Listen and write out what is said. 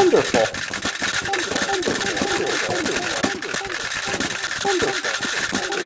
Wonderful.